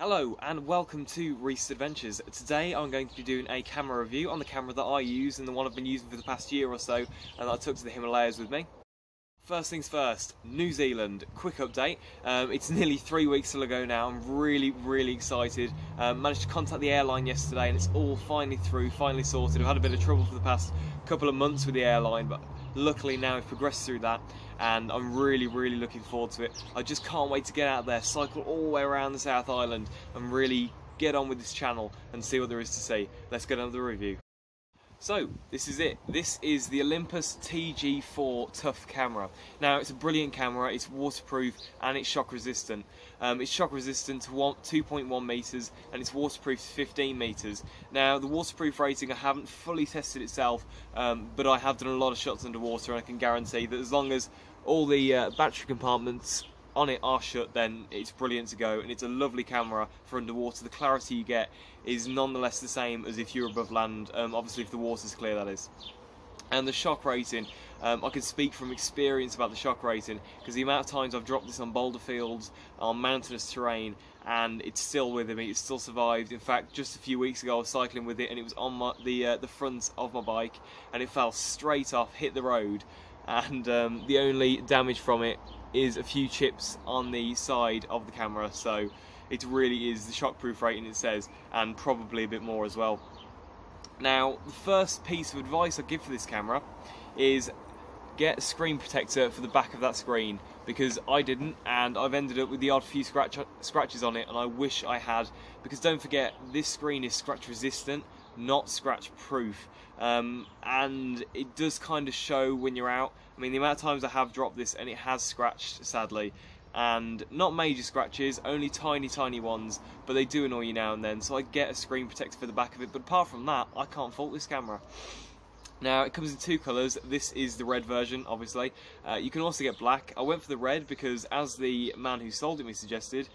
Hello and welcome to Rhys Adventures. Today I'm going to be doing a camera review on the camera that I use and the one I've been using for the past year or so and that I took to the Himalayas with me. First things first, New Zealand, quick update. Um, it's nearly three weeks till I go now. I'm really, really excited. Um, managed to contact the airline yesterday and it's all finally through, finally sorted. I've had a bit of trouble for the past couple of months with the airline, but luckily now we've progressed through that and I'm really, really looking forward to it. I just can't wait to get out there, cycle all the way around the South Island and really get on with this channel and see what there is to see. Let's get with the review. So, this is it. This is the Olympus TG4 Tough camera. Now, it's a brilliant camera, it's waterproof and it's shock resistant. Um, it's shock resistant to 2.1 metres and it's waterproof to 15 metres. Now, the waterproof rating I haven't fully tested itself, um, but I have done a lot of shots underwater and I can guarantee that as long as all the uh, battery compartments on it are shut then it's brilliant to go and it's a lovely camera for underwater the clarity you get is nonetheless the same as if you're above land um, obviously if the water's clear that is and the shock rating um, I can speak from experience about the shock rating because the amount of times I've dropped this on boulder fields on mountainous terrain and it's still with me. It's still survived. In fact, just a few weeks ago I was cycling with it and it was on my, the uh, the front of my bike and it fell straight off, hit the road, and um, the only damage from it is a few chips on the side of the camera so it really is the shockproof rating it says and probably a bit more as well. Now the first piece of advice I give for this camera is get a screen protector for the back of that screen because I didn't and I've ended up with the odd few scratch scratches on it and I wish I had because don't forget this screen is scratch resistant not scratch proof. Um, and it does kind of show when you're out. I mean the amount of times I have dropped this and it has scratched sadly. And not major scratches only tiny tiny ones but they do annoy you now and then. So I get a screen protector for the back of it but apart from that I can't fault this camera. Now it comes in two colours, this is the red version obviously, uh, you can also get black, I went for the red because as the man who sold it me suggested,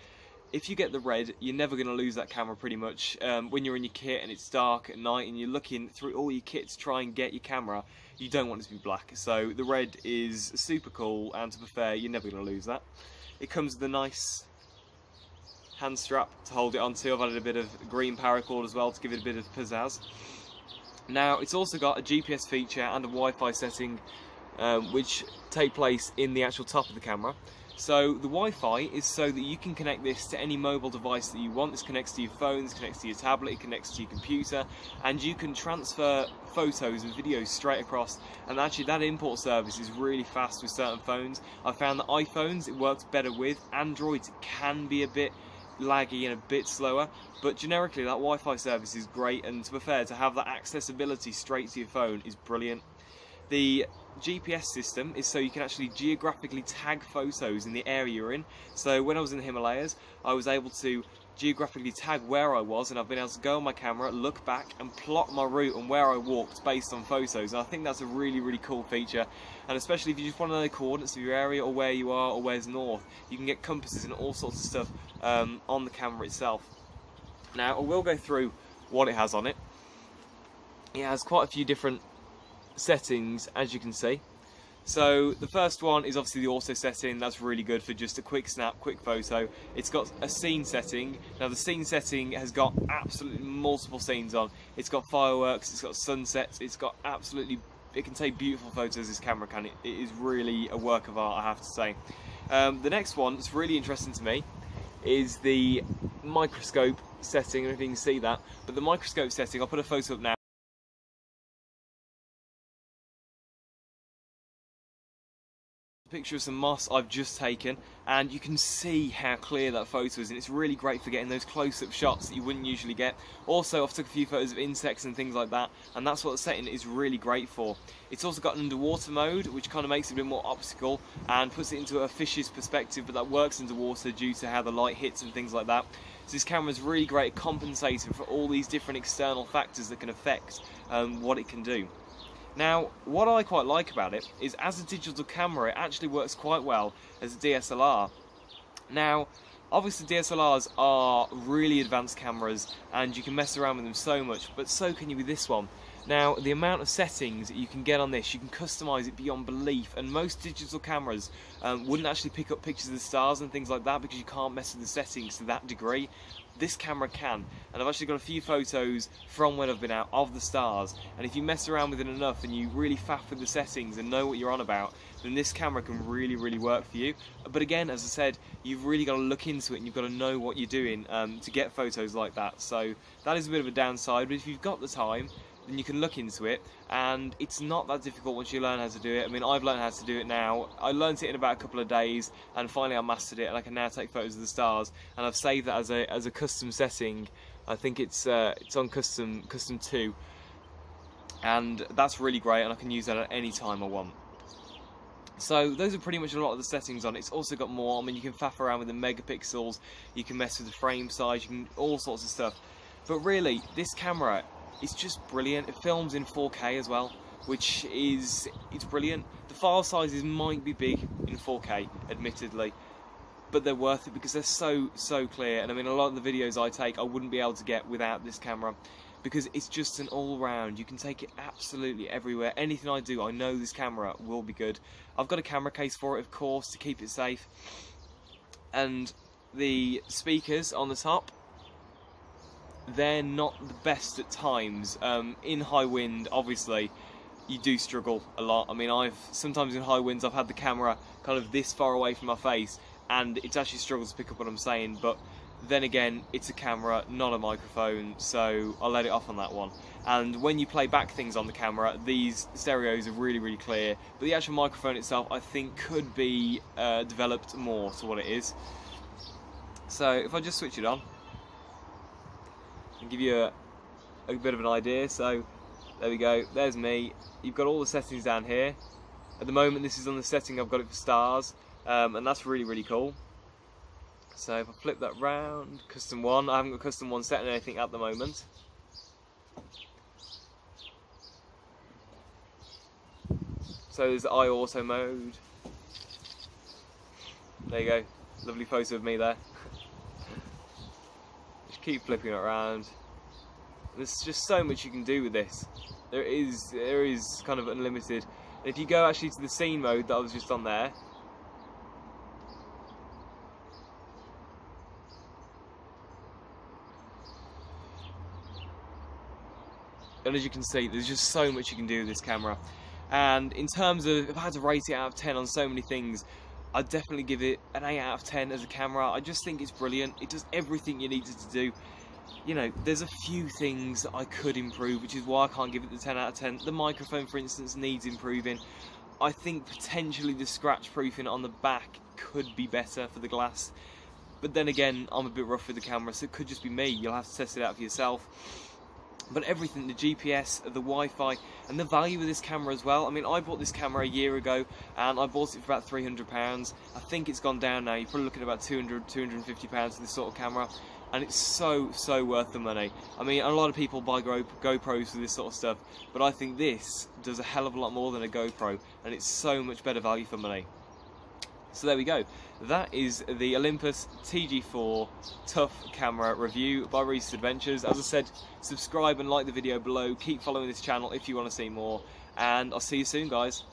if you get the red, you're never going to lose that camera pretty much. Um, when you're in your kit and it's dark at night and you're looking through all your kit to try and get your camera, you don't want it to be black. So the red is super cool and to be fair, you're never going to lose that. It comes with a nice hand strap to hold it onto. I've added a bit of green paracord as well to give it a bit of pizzazz. Now it's also got a GPS feature and a Wi-Fi setting um, which take place in the actual top of the camera. So the Wi-Fi is so that you can connect this to any mobile device that you want. This connects to your phone, this connects to your tablet, it connects to your computer, and you can transfer photos and videos straight across. And actually that import service is really fast with certain phones. I found that iPhones it works better with. Androids can be a bit laggy and a bit slower but generically that Wi-Fi service is great and to be fair to have that accessibility straight to your phone is brilliant the GPS system is so you can actually geographically tag photos in the area you're in. So when I was in the Himalayas, I was able to geographically tag where I was and I've been able to go on my camera, look back and plot my route and where I walked based on photos. And I think that's a really, really cool feature. And especially if you just want to know the coordinates of your area or where you are or where's north, you can get compasses and all sorts of stuff um, on the camera itself. Now I will go through what it has on it. It has quite a few different settings as you can see. So the first one is obviously the auto setting, that's really good for just a quick snap, quick photo. It's got a scene setting. Now the scene setting has got absolutely multiple scenes on. It's got fireworks, it's got sunsets, it's got absolutely, it can take beautiful photos this camera can. It, it is really a work of art I have to say. Um, the next one that's really interesting to me is the microscope setting, I don't know if you can see that, but the microscope setting, I'll put a photo up now. Picture of some moss I've just taken and you can see how clear that photo is and it's really great for getting those close-up shots that you wouldn't usually get. Also I've took a few photos of insects and things like that and that's what the setting is really great for. It's also got an underwater mode which kind of makes it a bit more optical and puts it into a fish's perspective but that works underwater due to how the light hits and things like that. So this camera is really great at compensating for all these different external factors that can affect um, what it can do. Now, what I quite like about it is as a digital camera, it actually works quite well as a DSLR. Now, obviously DSLRs are really advanced cameras and you can mess around with them so much, but so can you with this one. Now, the amount of settings you can get on this, you can customize it beyond belief, and most digital cameras um, wouldn't actually pick up pictures of the stars and things like that because you can't mess with the settings to that degree. This camera can, and I've actually got a few photos from when I've been out of the stars, and if you mess around with it enough and you really faff with the settings and know what you're on about, then this camera can really, really work for you. But again, as I said, you've really got to look into it and you've got to know what you're doing um, to get photos like that. So that is a bit of a downside, but if you've got the time, then you can look into it and it's not that difficult once you learn how to do it. I mean I've learned how to do it now. I learned it in about a couple of days and finally I mastered it and I can now take photos of the stars and I've saved that as a as a custom setting. I think it's uh, it's on custom custom 2 and that's really great and I can use that at any time I want. So those are pretty much a lot of the settings on it. It's also got more, I mean you can faff around with the megapixels, you can mess with the frame size, you can all sorts of stuff. But really, this camera it's just brilliant. It films in 4K as well, which is it's brilliant. The file sizes might be big in 4K, admittedly, but they're worth it because they're so so clear. And I mean, a lot of the videos I take, I wouldn't be able to get without this camera because it's just an all-round. You can take it absolutely everywhere. Anything I do, I know this camera will be good. I've got a camera case for it, of course, to keep it safe. And the speakers on the top they're not the best at times. Um, in high wind, obviously, you do struggle a lot. I mean, I've sometimes in high winds, I've had the camera kind of this far away from my face, and it's actually struggles to pick up what I'm saying. But then again, it's a camera, not a microphone, so I'll let it off on that one. And when you play back things on the camera, these stereos are really, really clear. But the actual microphone itself, I think, could be uh, developed more to what it is. So if I just switch it on and give you a, a bit of an idea. So there we go, there's me. You've got all the settings down here. At the moment this is on the setting I've got it for stars um, and that's really really cool. So if I flip that round, custom one, I haven't got custom one set on anything at the moment. So there's the eye auto mode. There you go, lovely photo of me there keep flipping it around. There's just so much you can do with this. There is there is kind of unlimited. if you go actually to the scene mode that I was just on there, and as you can see, there's just so much you can do with this camera. And in terms of, if I had to rate it out of 10 on so many things, I'd definitely give it an 8 out of 10 as a camera. I just think it's brilliant. It does everything you need it to do. You know, there's a few things I could improve, which is why I can't give it the 10 out of 10. The microphone, for instance, needs improving. I think potentially the scratch proofing on the back could be better for the glass. But then again, I'm a bit rough with the camera, so it could just be me. You'll have to test it out for yourself but everything the GPS, the Wi Fi, and the value of this camera as well. I mean, I bought this camera a year ago and I bought it for about £300. I think it's gone down now. You're probably looking at about 200 £250 for this sort of camera, and it's so, so worth the money. I mean, a lot of people buy GoPros for this sort of stuff, but I think this does a hell of a lot more than a GoPro, and it's so much better value for money. So there we go. That is the Olympus TG4 Tough Camera review by Rhys's Adventures. As I said, subscribe and like the video below. Keep following this channel if you want to see more. And I'll see you soon, guys.